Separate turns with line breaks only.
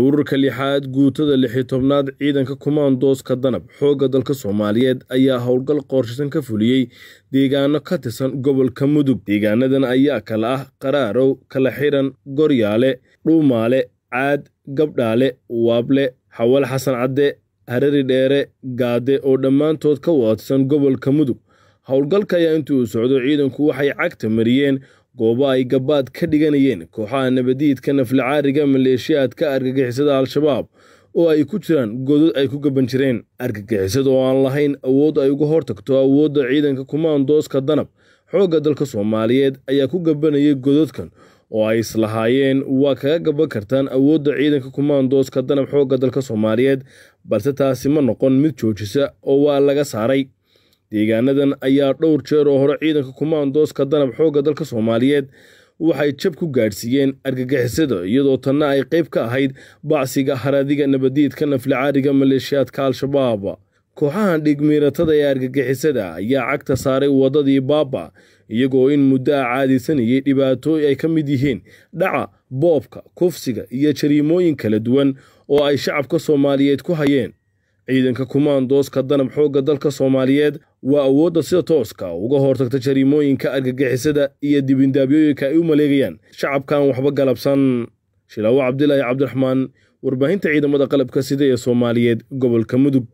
ururka lixaad guutada lixi tobnaad ciidanka kumaandooska danab xoogga dalka soomaaliyeed ayaa howlgal qorshaysan ka fuliyey deegaano ka tirsan gobolka mudug. Deegaanadan ayaa kala ah qaraarow kala xiran goryaale dhuumaale caad gabdhaale waable xawal xasan cadde harari dheere gaade oo dhammaantood ka wadatirsan gobolka mudug. Howlgalka ayaa intii uu socdo ciidanku waxay cagta mariyeen goobo ay gabaad ka dhiganayeen kooxaha nabadiidka naflacaariga maleeshiyaadka argagixisada al-shabaab oo ay ku jiraan godod ay ku gaban jireen. Argagixisada oo aan lahayn awood ay uga hortagto awoodda ciidanka kumaandooska danab xoogga dalka soomaaliyeed ayaa ku gabanayay gododkan oo ay islahaayeen. Waa kaga gaban kartaan awoodda ciidanka kumaandooska danab xoogga dalka soomaaliyeed balse taasi ma noqon mid joojisa oo waa laga saaray deegaanadan ayaa dhowr jeer oo hore ciidanka kumaandooska danab xoogga dalka soomaaliyeed waxay jab ku gaadhsiiyeen argagixisada iyadoo tanna ay qayb ka ahayd bacsiga haradiga nabadiidka naflacaariga maleeshiyaadka al-shabaab. Kooxahan dhigmiiratada ee argagixisada ayaa cagta saaray waddadii baaba iyagoo in muddo a caadaysanayay dhibaatooyin ay ka mid yihiin dhaca boobka kufsiga iyo jariimooyin kala duwan oo ay shacabka soomaaliyeed ku hayeen ciidanka kumaandooska danab xoogga dalka soomaaliyeed waa awoodda sida tooska uga hortagta jariimooyinka argagixisada iyo dibindaabyooyinka ay u maleegayaan shacabkan waxba galabsan. Shilaawo cabdilaahi cabdiraxmaan warbaahinta ciidamada qalabka sida ee soomaaliyeed gobolka mudug